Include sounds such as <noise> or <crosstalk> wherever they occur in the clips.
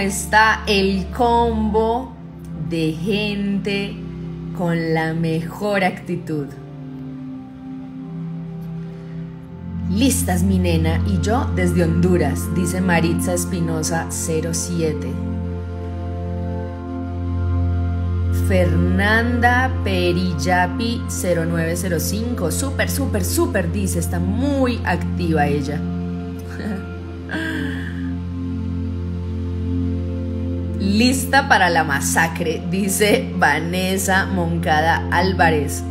está el combo de gente con la mejor actitud? Listas mi nena y yo desde Honduras, dice Maritza Espinosa 07. Fernanda Perillapi 0905. Súper, súper, súper, dice. Está muy activa ella. Lista para la masacre, dice Vanessa Moncada Álvarez.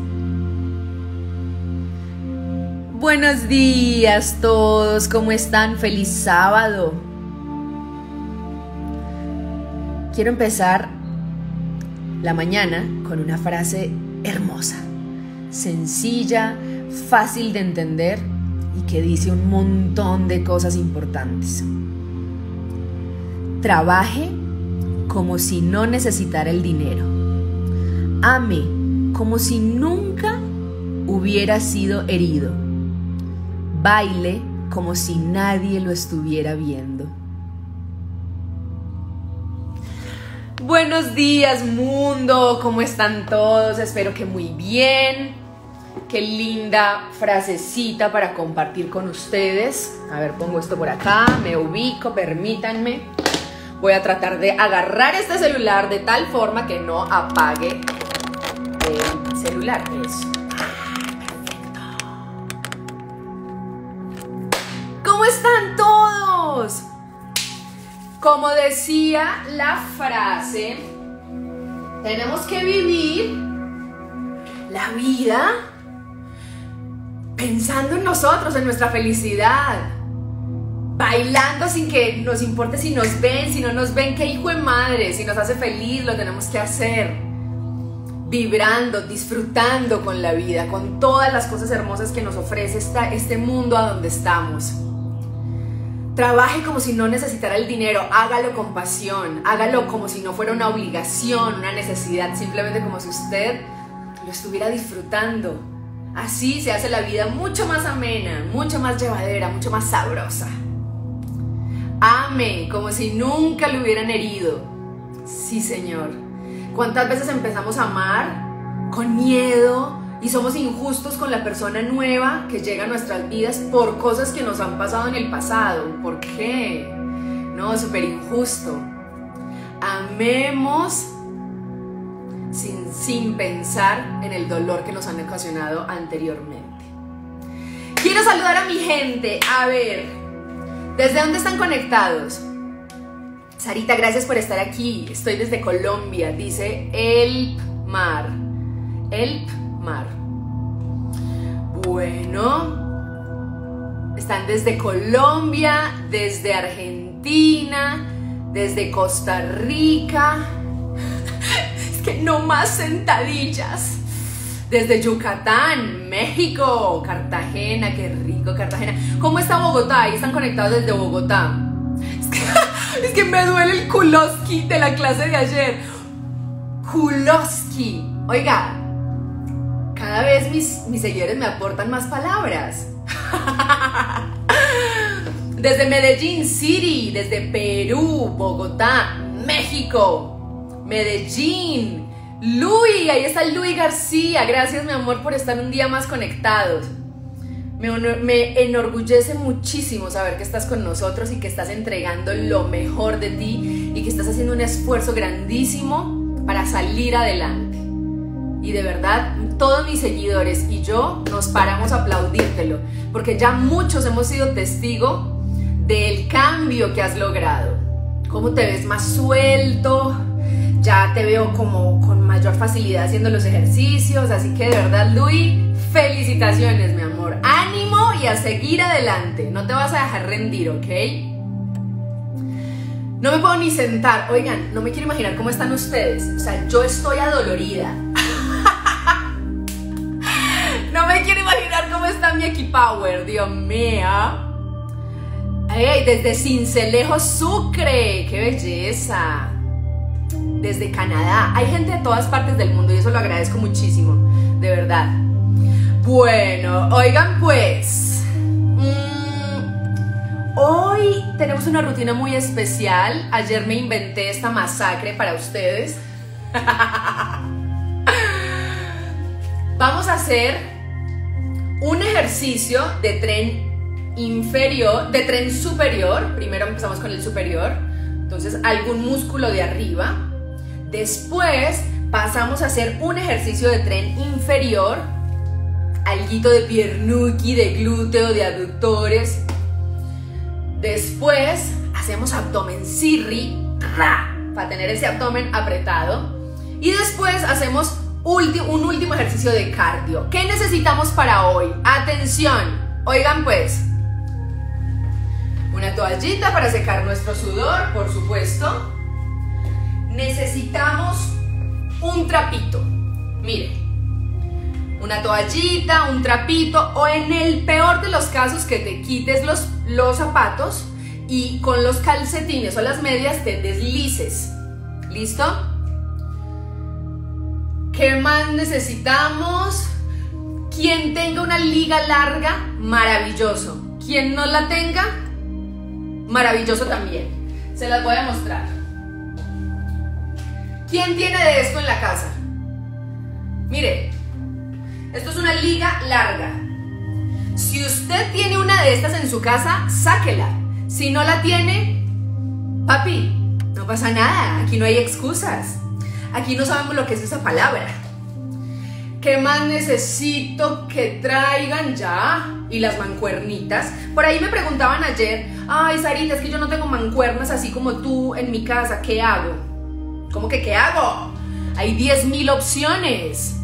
Buenos días todos, ¿cómo están? Feliz sábado. Quiero empezar la mañana con una frase hermosa, sencilla, fácil de entender y que dice un montón de cosas importantes. Trabaje como si no necesitara el dinero. Ame como si nunca hubiera sido herido. Baile como si nadie lo estuviera viendo. Buenos días mundo, ¿cómo están todos? Espero que muy bien. Qué linda frasecita para compartir con ustedes. A ver, pongo esto por acá, me ubico, permítanme. Voy a tratar de agarrar este celular de tal forma que no apague el celular. Eso. ¿Cómo están todos? Como decía la frase, tenemos que vivir la vida pensando en nosotros, en nuestra felicidad, bailando sin que nos importe si nos ven, si no nos ven, qué hijo de madre, si nos hace feliz, lo tenemos que hacer. Vibrando, disfrutando con la vida, con todas las cosas hermosas que nos ofrece esta, este mundo a donde estamos. Trabaje como si no necesitara el dinero, hágalo con pasión, hágalo como si no fuera una obligación, una necesidad, simplemente como si usted lo estuviera disfrutando. Así se hace la vida mucho más amena, mucho más llevadera, mucho más sabrosa. Ame como si nunca lo hubieran herido. Sí, Señor. ¿Cuántas veces empezamos a amar con miedo y somos injustos con la persona nueva que llega a nuestras vidas por cosas que nos han pasado en el pasado? ¿Por qué? No, súper injusto. Amemos sin, sin pensar en el dolor que nos han ocasionado anteriormente. Quiero saludar a mi gente. A ver, ¿Desde dónde están conectados? Sarita, gracias por estar aquí. Estoy desde Colombia, dice El Mar. El Mar. Bueno, están desde Colombia, desde Argentina, desde Costa Rica. <laughs> Es que no más sentadillas desde Yucatán, México, Cartagena, qué rico Cartagena. ¿Cómo está Bogotá? Ahí están conectados desde Bogotá. Es que, <laughs> me duele el kuloski de la clase de ayer. Kuloski. Oiga, cada vez mis, mis seguidores me aportan más palabras. <laughs> Desde Medellín City, desde Perú, Bogotá, México, Medellín, Luis, ahí está Luis García. Gracias, mi amor, por estar un día más conectados. Me, enorgullece muchísimo saber que estás con nosotros y que estás entregando lo mejor de ti y que estás haciendo un esfuerzo grandísimo para salir adelante. Y de verdad, todos mis seguidores y yo nos paramos a aplaudírtelo, porque ya muchos hemos sido testigo del cambio que has logrado. Cómo te ves más suelto, ya te veo como con mayor facilidad haciendo los ejercicios, así que de verdad, Luis, felicitaciones, mi amor. Ánimo y a seguir adelante, no te vas a dejar rendir, ¿ok? No me puedo ni sentar, oigan, no me quiero imaginar cómo están ustedes, o sea, yo estoy adolorida. <laughs> no me quiero imaginar cómo está mi equipower, Dios mío. Hey, desde Cincelejo Sucre, qué belleza. Desde Canadá. Hay gente de todas partes del mundo y eso lo agradezco muchísimo, de verdad. Bueno, oigan pues, mm, hoy tenemos una rutina muy especial. Ayer me inventé esta masacre para ustedes. <laughs> Vamos a hacer un ejercicio de tren inferior, de tren superior. Primero empezamos con el superior. Entonces, algún músculo de arriba. Después pasamos a hacer un ejercicio de tren inferior. Alguito de piernuki, de glúteo, de aductores. Después hacemos abdomen sirri, para tener ese abdomen apretado. Y después hacemos un último ejercicio de cardio. ¿Qué necesitamos para hoy? Atención, oigan pues. Una toallita para secar nuestro sudor, por supuesto. Necesitamos un trapito. Mire, una toallita, un trapito o en el peor de los casos que te quites los, los zapatos y con los calcetines o las medias te deslices. ¿Listo? ¿Qué más necesitamos? Quien tenga una liga larga, maravilloso. Quien no la tenga, maravilloso también. Se las voy a mostrar. ¿Quién tiene de esto en la casa? Mire, esto es una liga larga. Si usted tiene una de estas en su casa, sáquela. Si no la tiene, papi, no pasa nada. Aquí no hay excusas. Aquí no sabemos lo que es esa palabra. ¿Qué más necesito que traigan ya? Y las mancuernitas. Por ahí me preguntaban ayer, ay Sarita, es que yo no tengo mancuernas así como tú en mi casa, ¿qué hago? ¿Cómo que qué hago? Hay 10.000 opciones.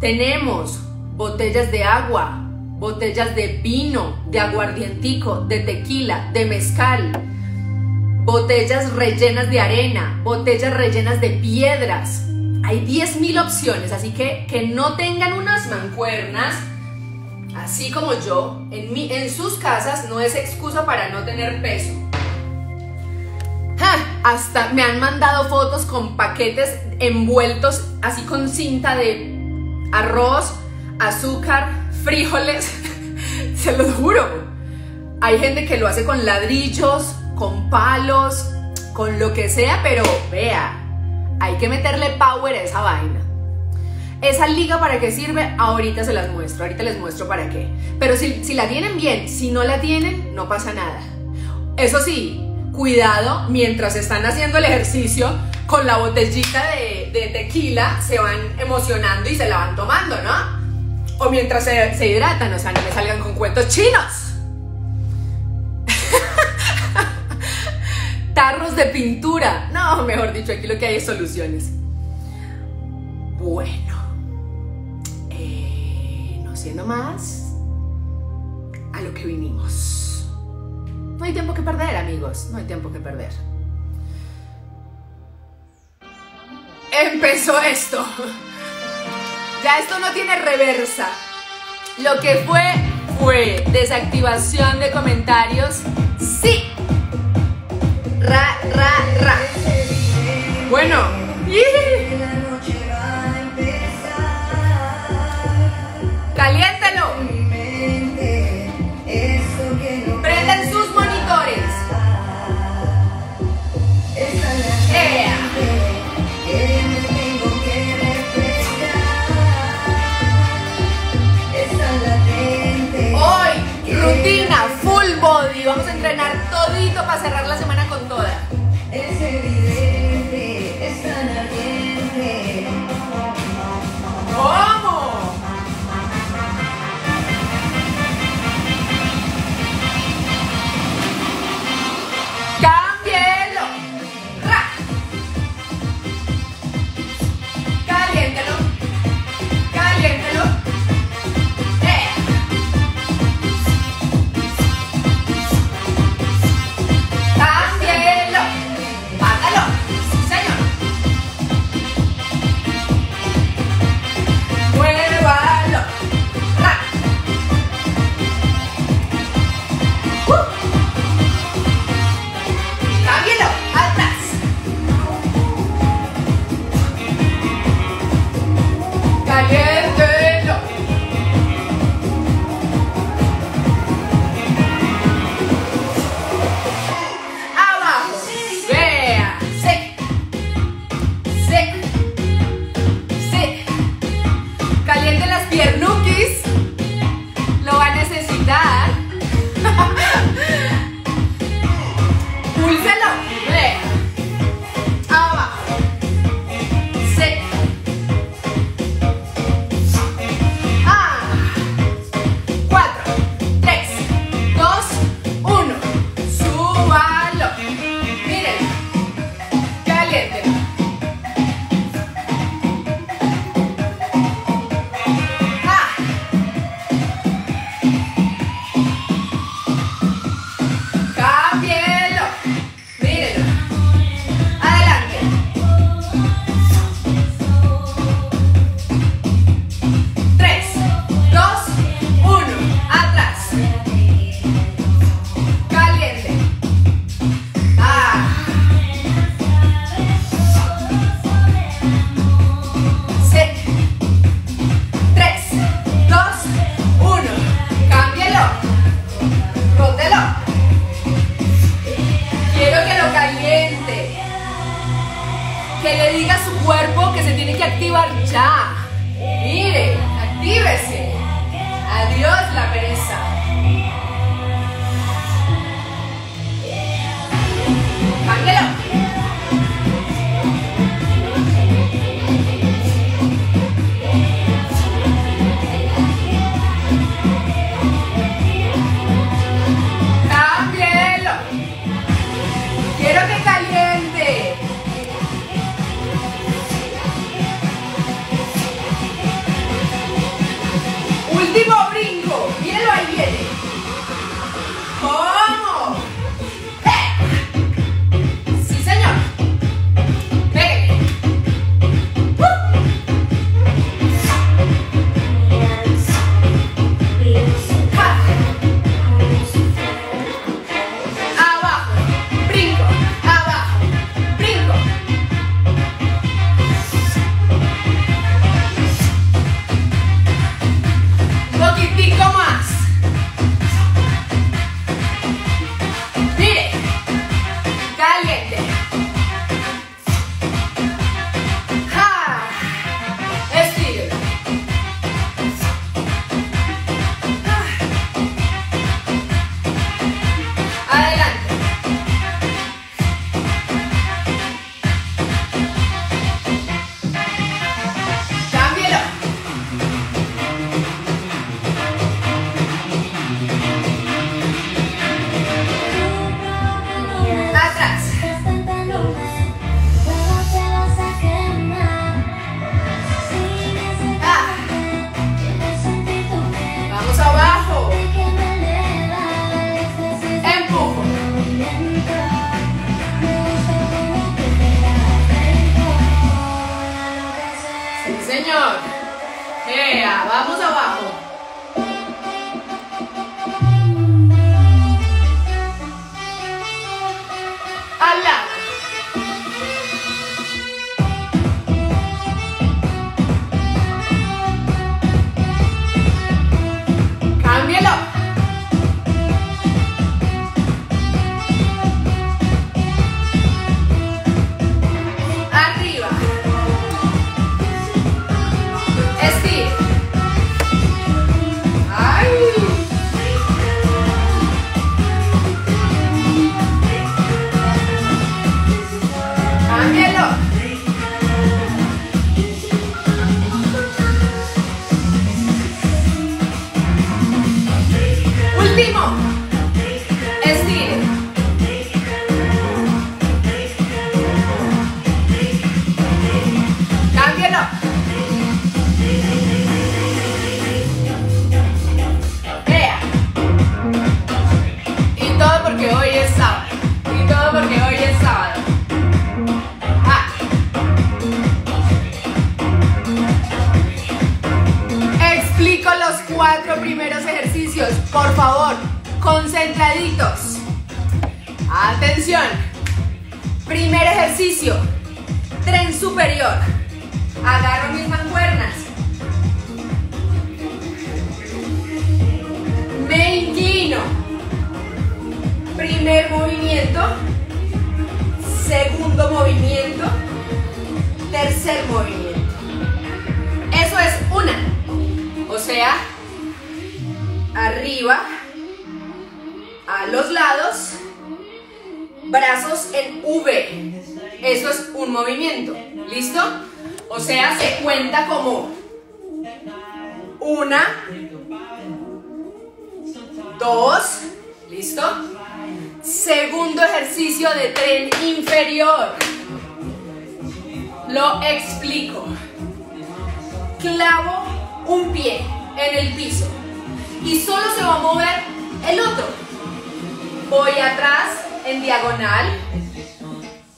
Tenemos botellas de agua, botellas de vino, de aguardientico, de tequila, de mezcal, botellas rellenas de arena, botellas rellenas de piedras. Hay 10.000 opciones, así que que no tengan unas mancuernas, así como yo, en, mi, en sus casas no es excusa para no tener peso. Hasta me han mandado fotos con paquetes envueltos así con cinta de arroz, azúcar, frijoles. <laughs> Se los juro. Hay gente que lo hace con ladrillos, con palos, con lo que sea, pero vea, hay que meterle power a esa vaina. Esa liga para qué sirve, ahorita se las muestro, ahorita les muestro para qué. Pero si, si la tienen bien, si no la tienen, no pasa nada. Eso sí, cuidado mientras están haciendo el ejercicio con la botellita de, tequila, se van emocionando y se la van tomando, ¿no? O mientras se, se hidratan, o sea, no me salgan con cuentos chinos. <laughs> tarros de pintura. No, mejor dicho, aquí lo que hay es soluciones. Bueno, eh, no siendo más, a lo que vinimos. No hay tiempo que perder, amigos, no hay tiempo que perder. Empezó esto. Ya esto no tiene reversa. Lo que fue fue desactivación de comentarios. Sí, ra, ra, ra.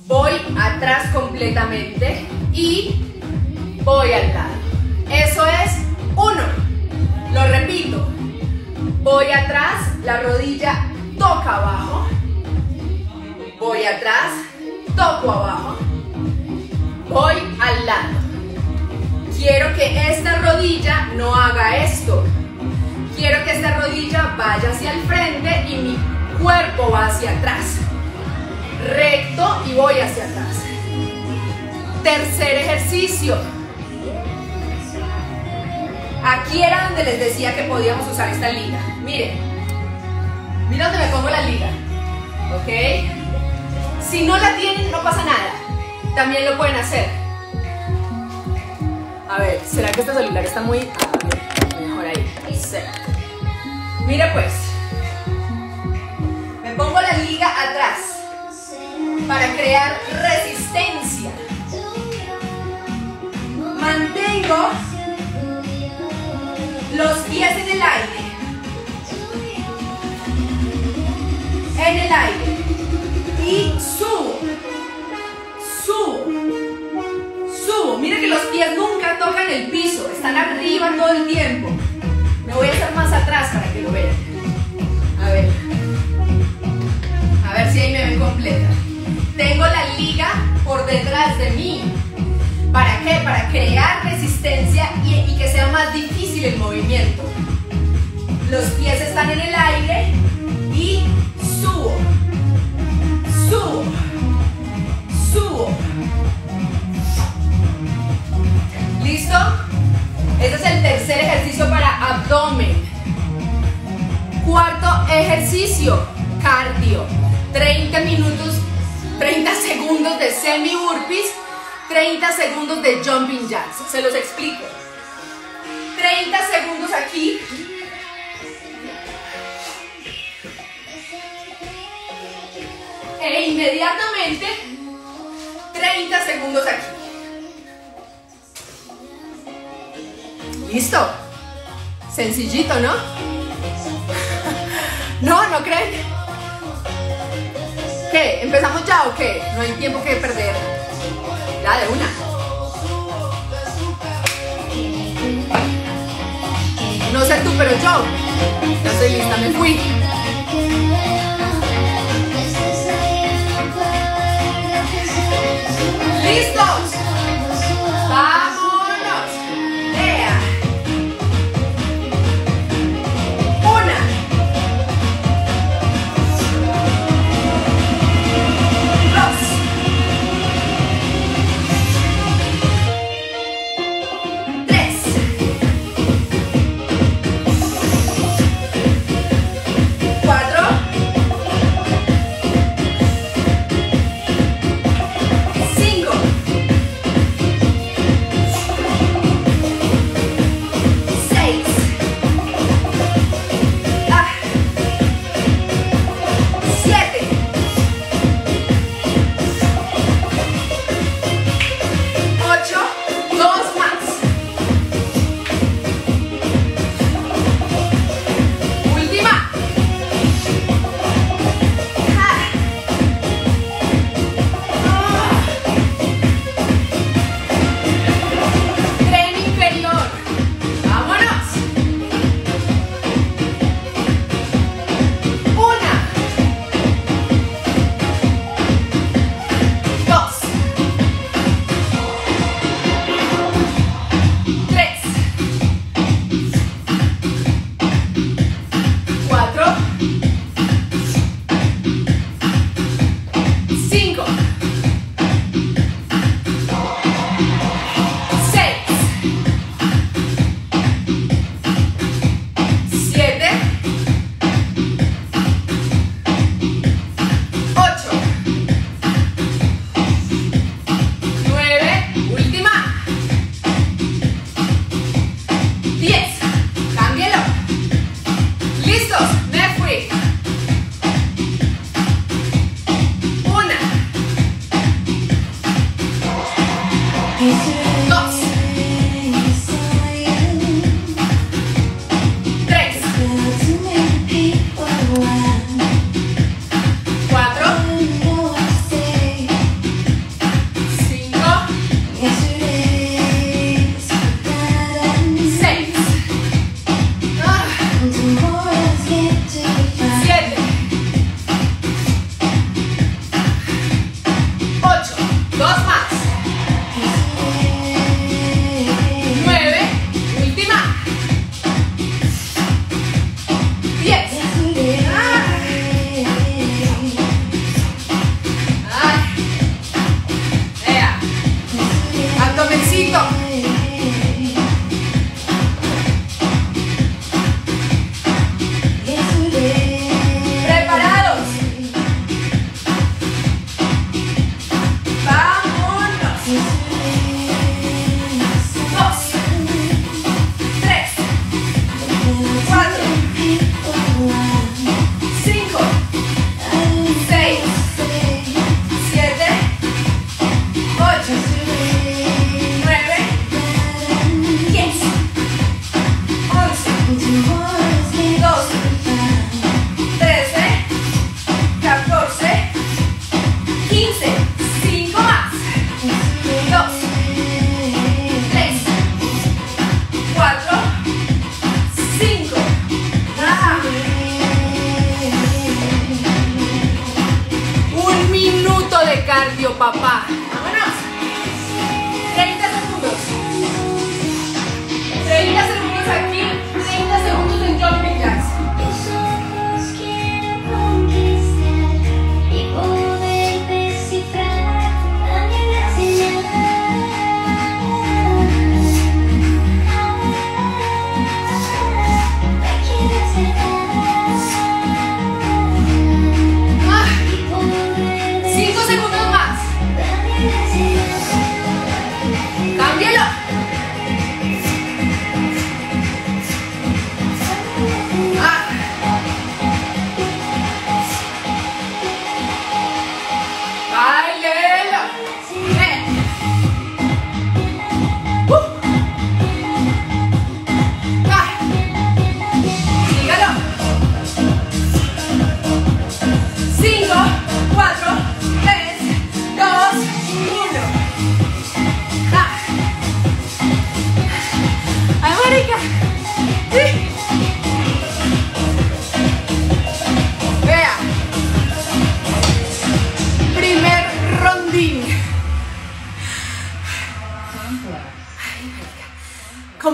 voy atrás completamente y voy al lado. Eso es uno. Lo repito. Voy atrás, la rodilla toca abajo. Voy atrás, toco abajo. Voy al lado. Quiero que esta rodilla no haga esto. Quiero que esta rodilla vaya hacia el frente y mi cuerpo va hacia atrás recto y voy hacia atrás. Tercer ejercicio. Aquí era donde les decía que podíamos usar esta liga. Miren, mira donde me pongo la liga. ¿Ok? Si no la tienen, no pasa nada. También lo pueden hacer. A ver, ¿será que este celular está muy... Ah, mejor ahí. Sí. Mira pues. Me pongo la liga atrás para crear resistencia. Mantengo los pies en el aire. En el aire. Y subo. Subo. Subo. Mira que los pies nunca tocan el piso. Están arriba todo el tiempo. Me voy a hacer más atrás para que lo vean. A ver. A ver si ahí me ven completa. Tengo la liga por detrás de mí. ¿Para qué? Para crear resistencia y, que sea más difícil el movimiento. Los pies están en el aire y subo, subo, subo. ¿Listo? Este es el tercer ejercicio para abdomen. Cuarto ejercicio, cardio. 30 minutos, 30 segundos de semi burpees 30 segundos de jumping jacks. Se los explico. 30 segundos aquí. E inmediatamente 30 segundos aquí. ¿Listo? Sencillito, ¿no? <laughs> ¿No? ¿No creen? ¿Qué? ¿Empezamos ya o qué? No hay tiempo que perder. Ya, de una. No sé tú, pero yo ya estoy lista, me fui. ¿Listos?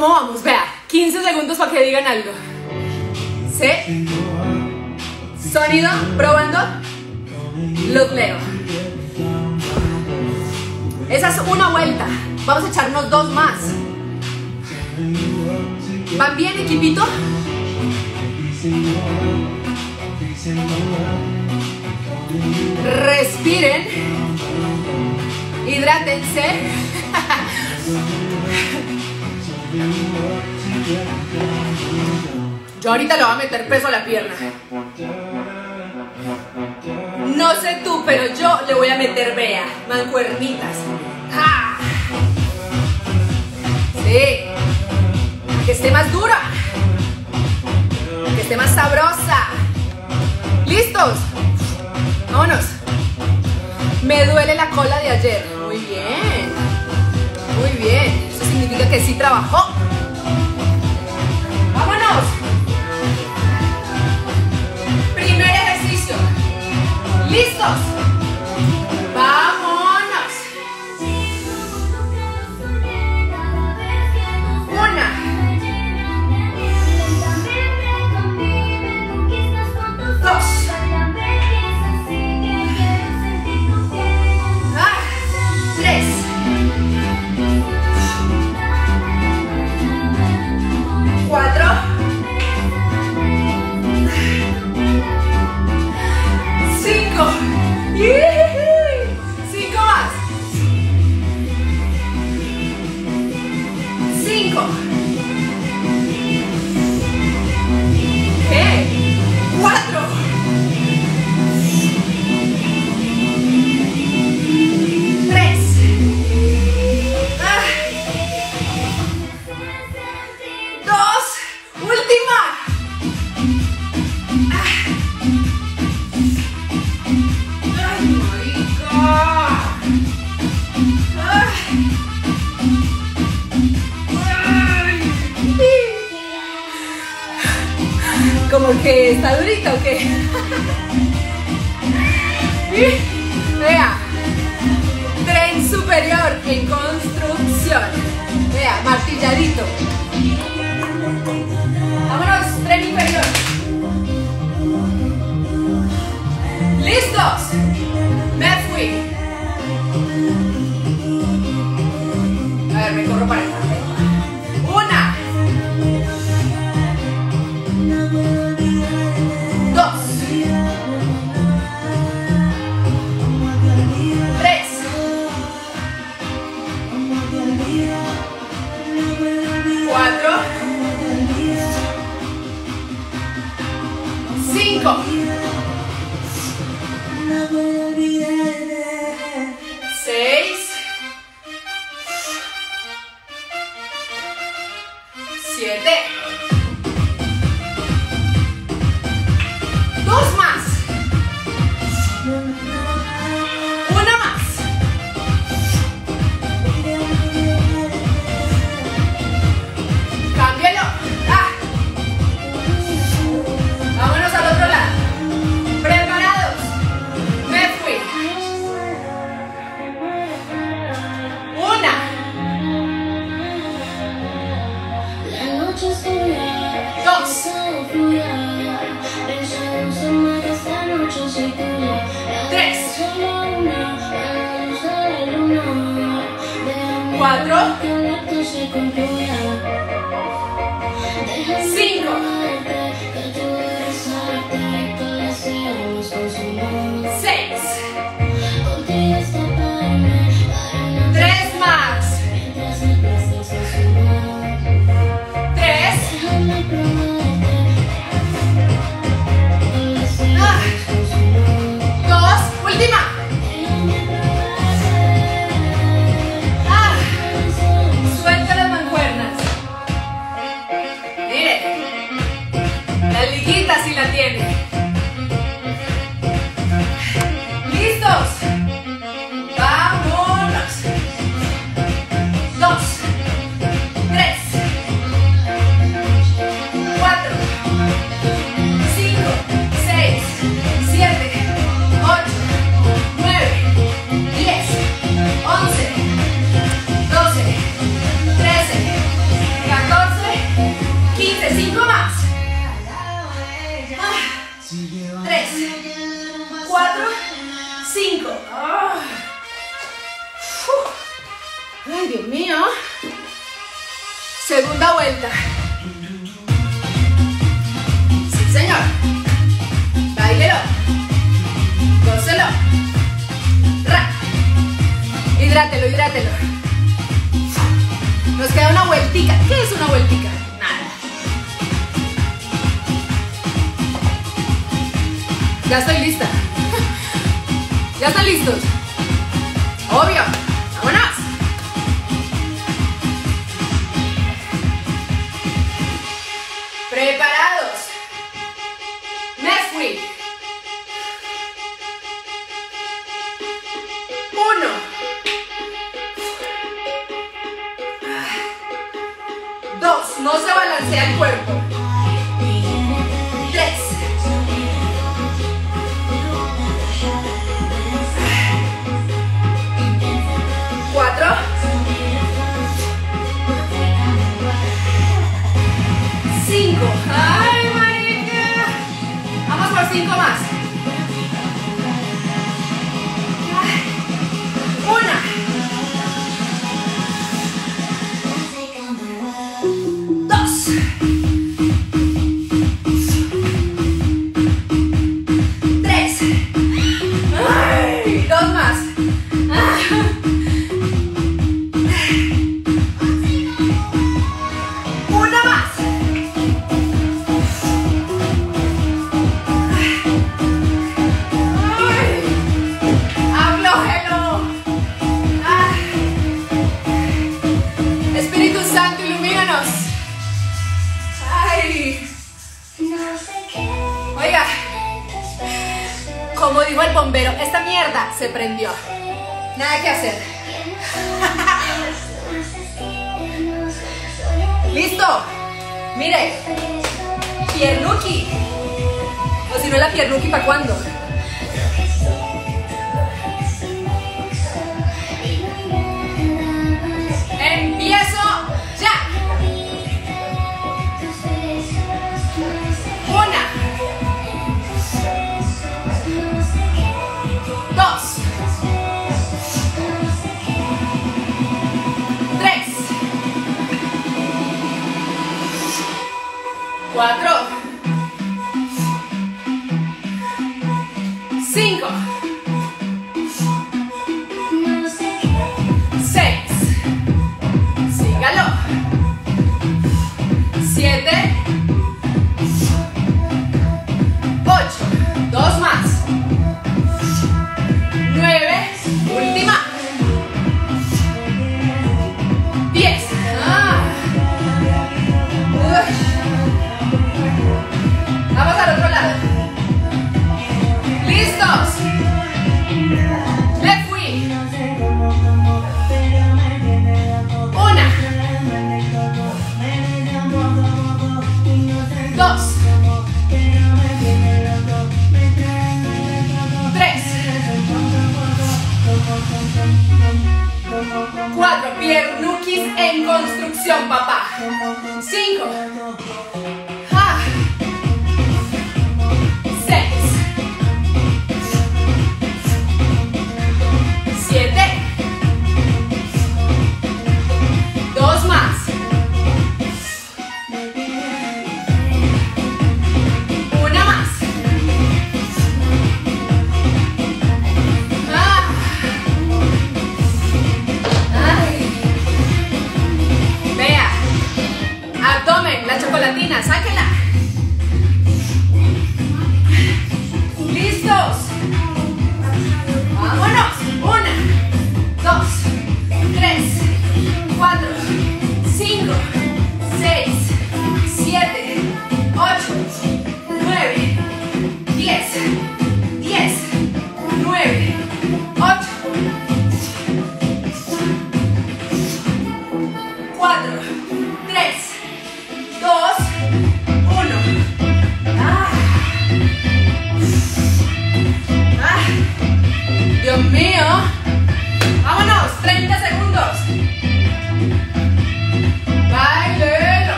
¿Cómo vamos? Vea. 15 segundos para que digan algo. ¿Sí? Sonido, probando. Los leo. Esa es una vuelta. Vamos a echarnos dos más. ¿Van bien, equipito? Respiren. Hidrátense. <laughs> Yo ahorita le voy a meter peso a la pierna. No sé tú, pero yo le voy a meter vea, mancuernitas. ¡Ja! Sí. Que esté más dura. Que esté más sabrosa. ¿Listos? Vámonos. Me duele la cola de ayer. Muy bien. Muy bien. Significa que sí trabajó. Vámonos. Primer ejercicio. ¿Listos? Cinco. Seis.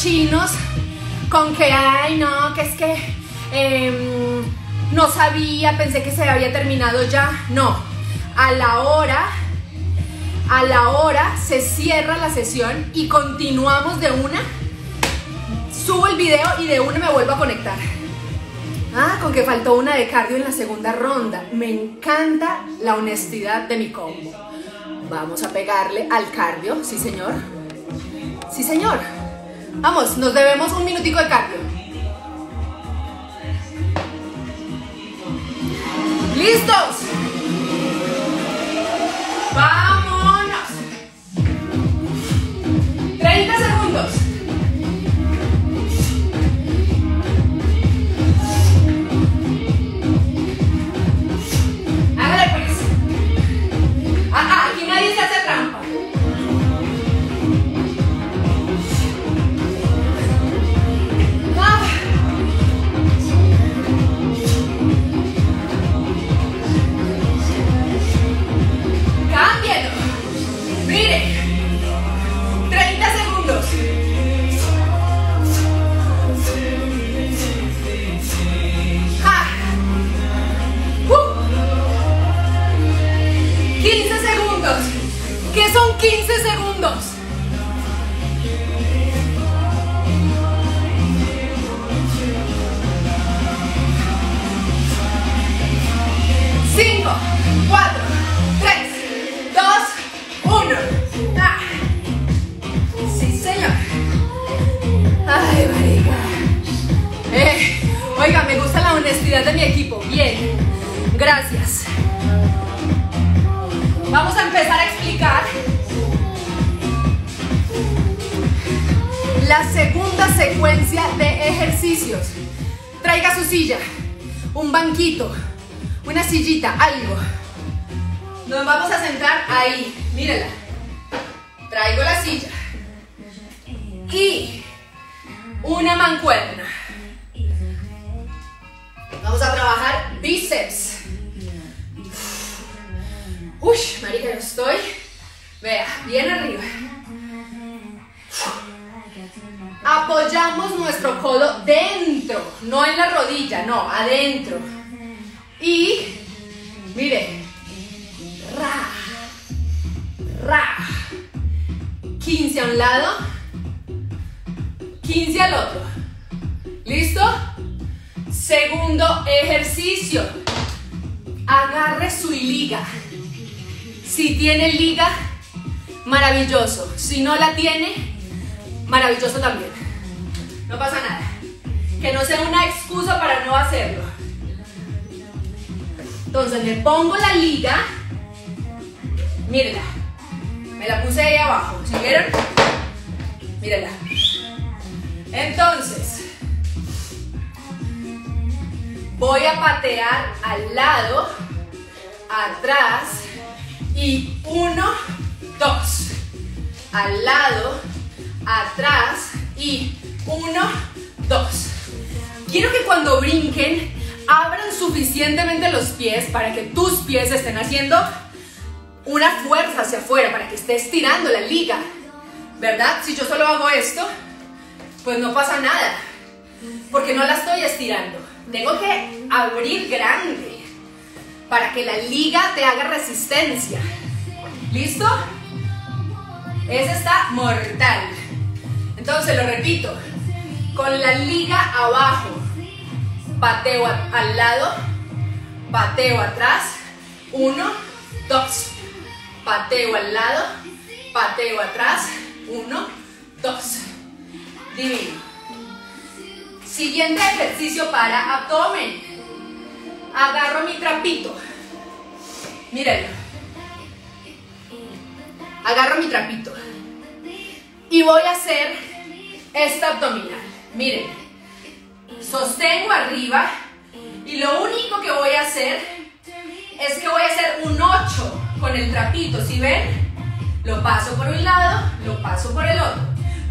Chinos, con que, ay, no, que es que em, no sabía, pensé que se había terminado ya. No, a la hora, a la hora se cierra la sesión y continuamos de una. Subo el video y de una me vuelvo a conectar. Ah, con que faltó una de cardio en la segunda ronda. Me encanta la honestidad de mi combo. Vamos a pegarle al cardio, sí señor. Sí señor. Vamos, nos debemos un minutico de cardio. ¿Listos? Vámonos. 30 segundos. Hágale pues. Ah, ah, aquí nadie se hace 15 segundos? Cinco, cuatro, tres, dos, uno. Ah. Sí, señor. Ay, marica. Eh, oiga, me gusta la honestidad de mi equipo. Bien. Gracias. Vamos a empezar a explicar la segunda secuencia de ejercicios. Traiga su silla, un banquito, una sillita, algo. Nos vamos a sentar ahí, mírela. Traigo la silla. Y una mancuerna. Vamos a trabajar bíceps. Uy, marica, yo estoy. Vea, bien arriba. Apoyamos nuestro codo dentro, no en la rodilla, no, adentro. Y, mire, ra, ra. 15 a un lado, 15 al otro. ¿Listo? Segundo ejercicio. Agarre su liga. Si tiene liga, maravilloso. Si no la tiene, maravilloso también. No pasa nada. Que no sea una excusa para no hacerlo. Entonces me pongo la liga. Mírenla. Me la puse ahí abajo. ¿Sí vieron? Mírenla. Entonces, voy a patear al lado, atrás y uno, dos. Al lado, atrás y uno, dos. Quiero que cuando brinquen abran suficientemente los pies para que tus pies estén haciendo una fuerza hacia afuera, para que esté estirando la liga. ¿Verdad? Si yo solo hago esto, pues no pasa nada, porque no la estoy estirando. Tengo que abrir grande para que la liga te haga resistencia. ¿Listo? Ese está mortal. Entonces lo repito, con la liga abajo, pateo al lado, pateo atrás, uno, dos, pateo al lado, pateo atrás, uno, dos. Divino. Siguiente ejercicio para abdomen. Agarro mi trapito. Mírenlo. Agarro mi trapito. Y voy a hacer esta abdominal. Miren, sostengo arriba y lo único que voy a hacer es que voy a hacer un 8 con el trapito. ¿Sí ven? Lo paso por un lado, lo paso por el otro.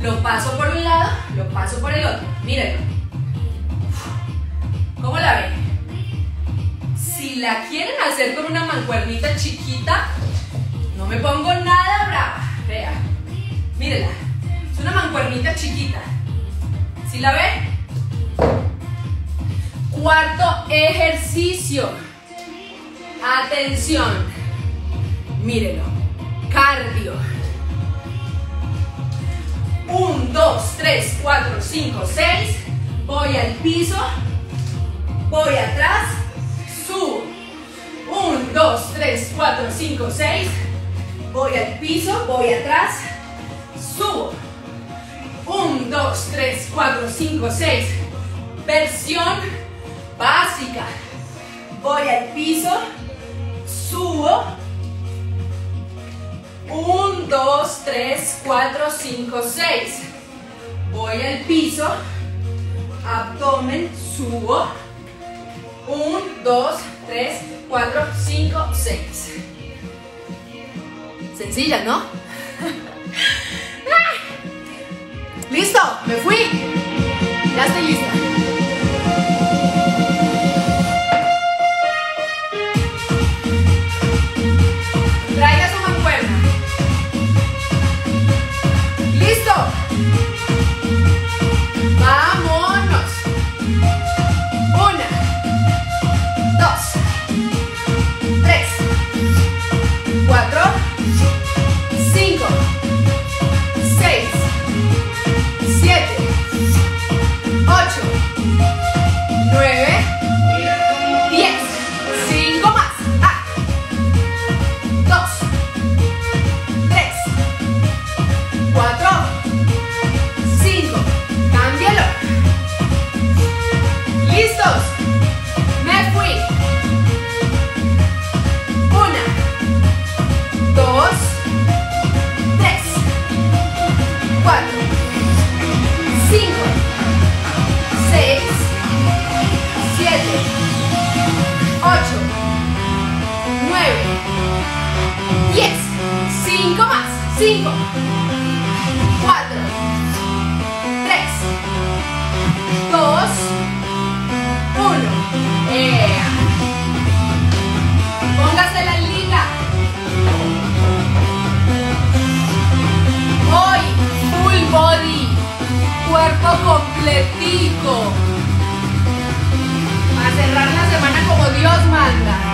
Lo paso por un lado, lo paso por el otro. Mírenlo. ¿Cómo la ven? Si la quieren hacer con una mancuernita chiquita, no me pongo nada brava. Vea, mírenla. Es una mancuernita chiquita. ¿Sí la ven? Cuarto ejercicio. Atención. Mírenlo. Cardio. 1, 2, 3, 4, 5, 6. Voy al piso. Voy atrás. Subo. 1, 2, 3, 4, 5, 6. Voy al piso. Voy atrás. Subo. 1, 2, 3, 4, 5, 6. Versión básica. Voy al piso. Subo. 1, 2, 3, 4, 5, 6. Voy al piso. Abdomen, subo. 1, 2, 3, 4, 5, 6. Sencilla, ¿no? <laughs> ¡Listo! ¡Me fui! Ya estoy lista. Completico. A cerrar la semana como Dios manda.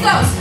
¿Listos?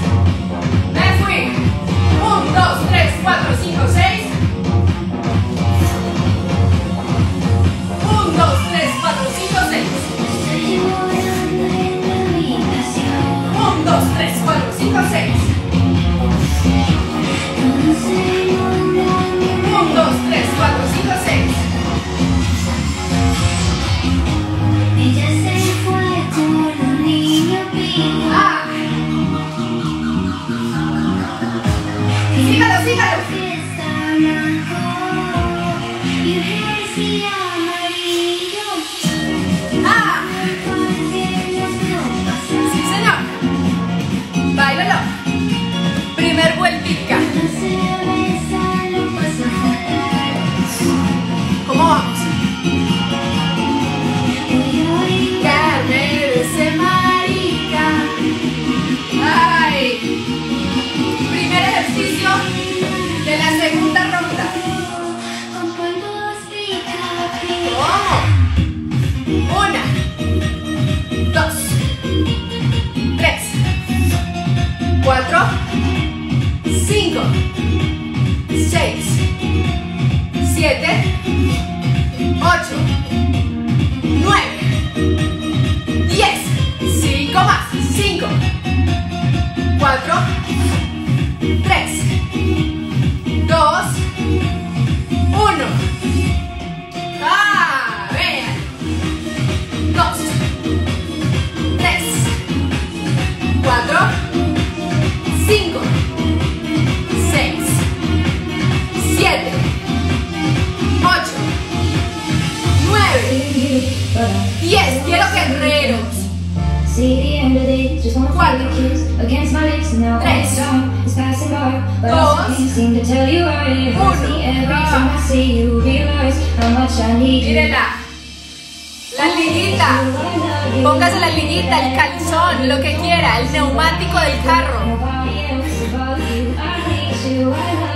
el calzón, lo que quiera, el neumático del carro.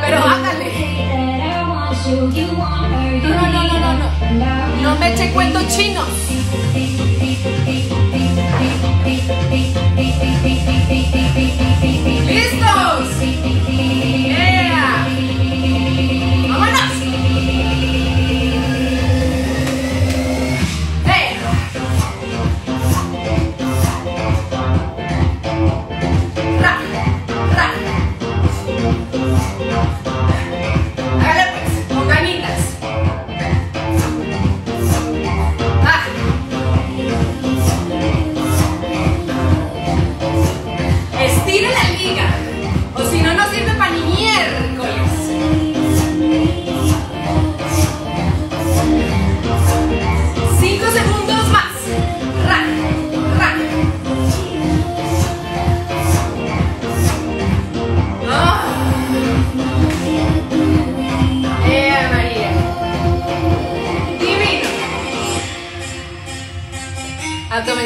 Pero hágale. No, no, no, no, no. No me eche cuentos chinos.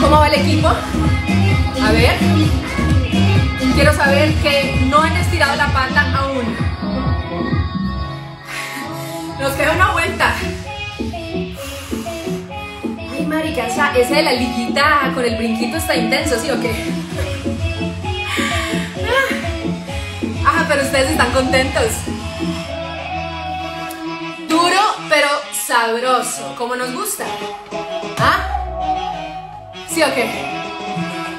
¿Cómo va el equipo? A ver. Quiero saber que no han estirado la pata aún. Nos queda una vuelta. Ay, marica, o sea, ese de la liguita con el brinquito está intenso, ¿sí o qué? Ah, pero ustedes están contentos. sabroso, como nos gusta. ¿Ah? ¿Sí o qué?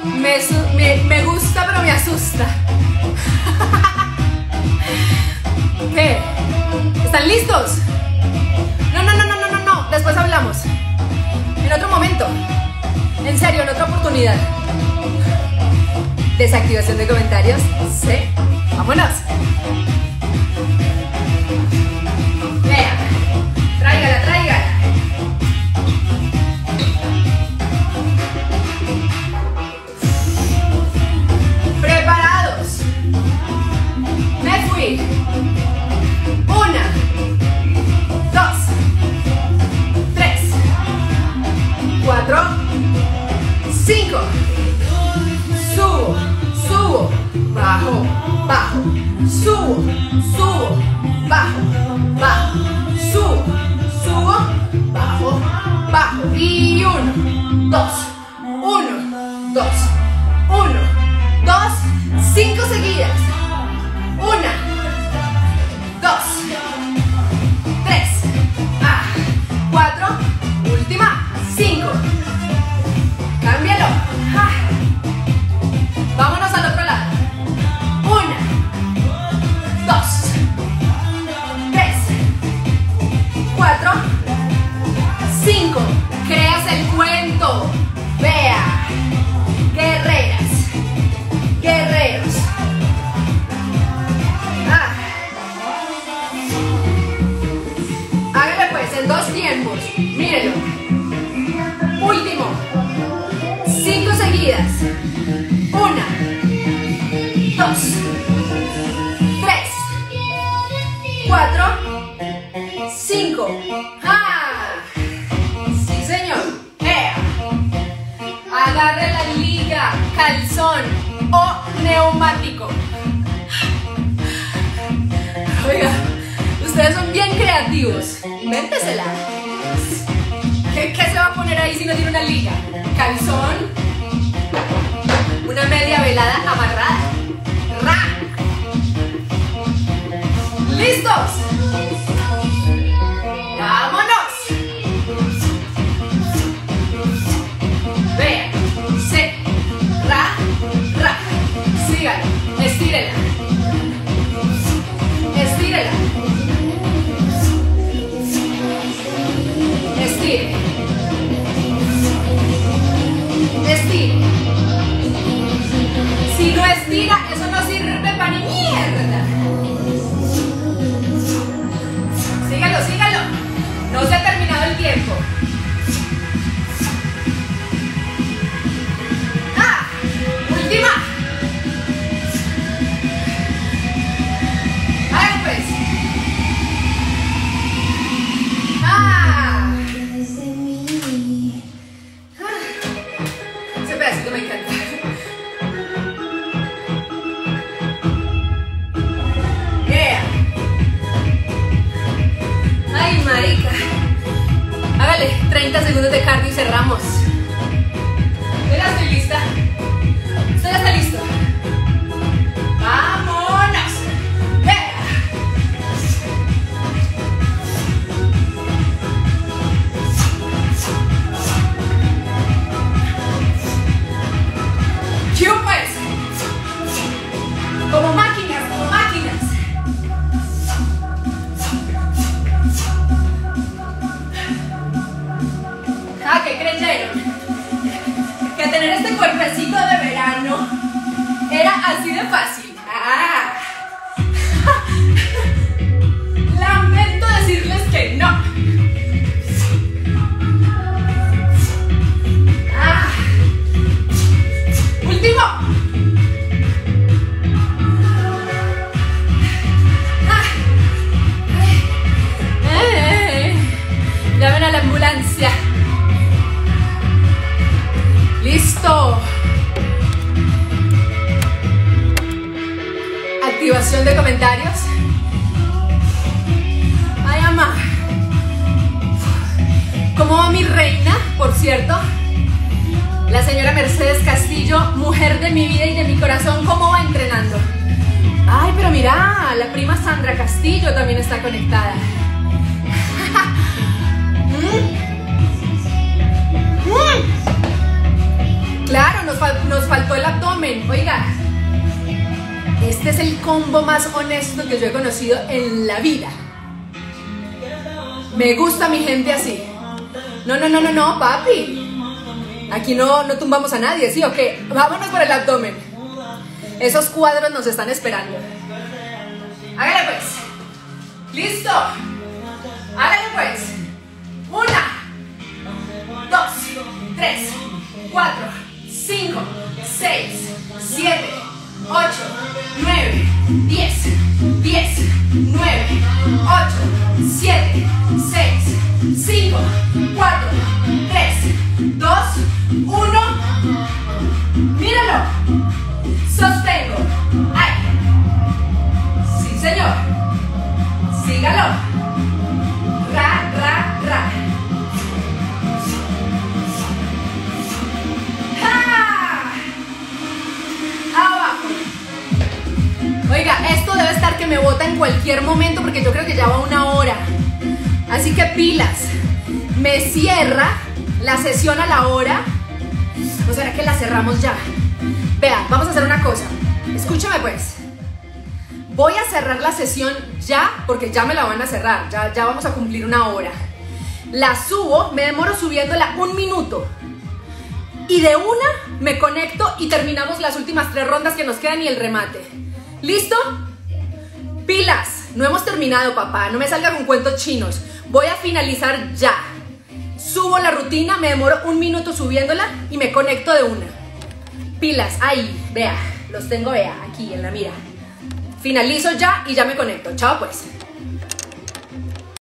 Me, me, me, gusta, pero me asusta. <laughs> ¿Qué? ¿Están listos? No, no, no, no, no, no, no. Después hablamos. En otro momento. En serio, en otra oportunidad. Desactivación de comentarios. Sí. Vámonos. Rico. Subo, subo, bajo, bajo. Subo, subo, bajo, bajo. Subo, subo, bajo, bajo. Y uno, dos. 30 segundos de cardio y cerramos. Ya estoy lista. Yo he conocido en la vida. Me gusta mi gente así. No, no, no, no, no, papi. Aquí no, no tumbamos a nadie, ¿sí o qué? Vámonos por el abdomen. Esos cuadros nos están esperando. Hágale pues. Listo. Hágale pues. Una, dos, tres, cuatro, cinco, seis, siete, ocho, nueve, diez, diez, nueve, ocho, siete, seis, cinco, cuatro, tres, dos, uno. Míralo. Sostengo. Ay. Sí, señor. Sígalo. Oiga, esto debe estar que me bota en cualquier momento porque yo creo que ya va una hora. Así que pilas. Me cierra la sesión a la hora. ¿O será que la cerramos ya? Vea, vamos a hacer una cosa. Escúchame pues. Voy a cerrar la sesión ya porque ya me la van a cerrar. Ya, ya vamos a cumplir una hora. La subo, me demoro subiéndola un minuto. Y de una me conecto y terminamos las últimas tres rondas que nos quedan y el remate. ¿Listo? Pilas, no hemos terminado, papá. No me salga con cuentos chinos. Voy a finalizar ya. Subo la rutina, me demoro un minuto subiéndola y me conecto de una. Pilas, ahí, vea, los tengo, vea, aquí en la mira. Finalizo ya y ya me conecto. Chao pues.